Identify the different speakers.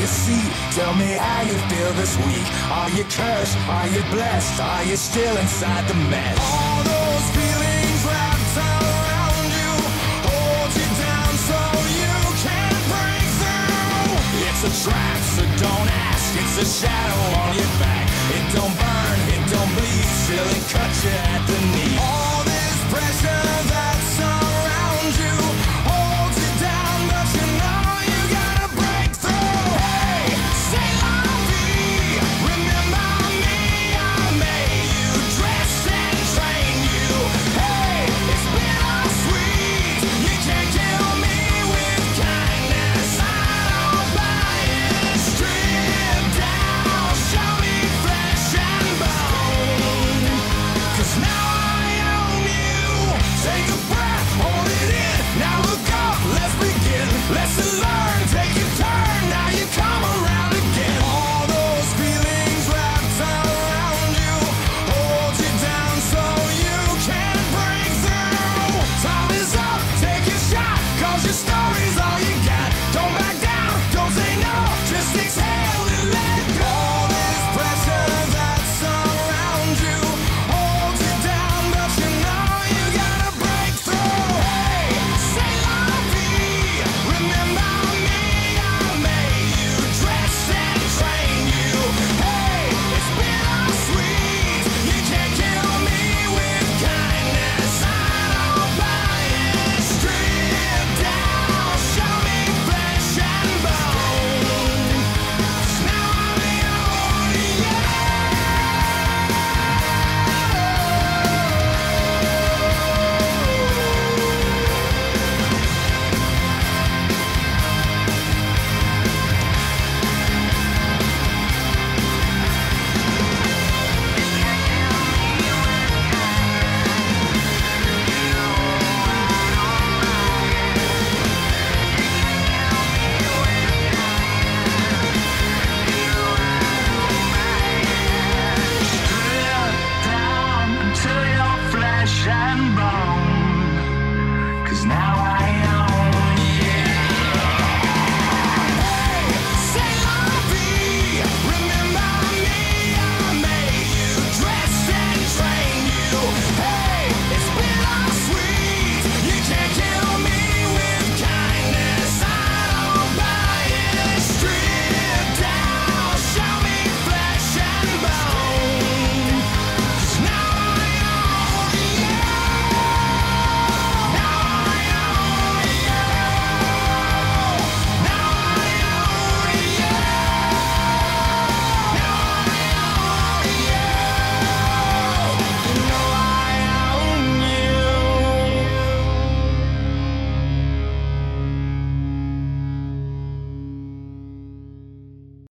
Speaker 1: A seat. Tell me how you feel this week. Are you cursed? Are you blessed? Are you still inside the mess? All those feelings wrapped around you hold you down so you can't break through. It's a trap, so don't ask. It's a shadow on your back. It don't burn, it don't bleed, still it cuts you at the knee. and bound.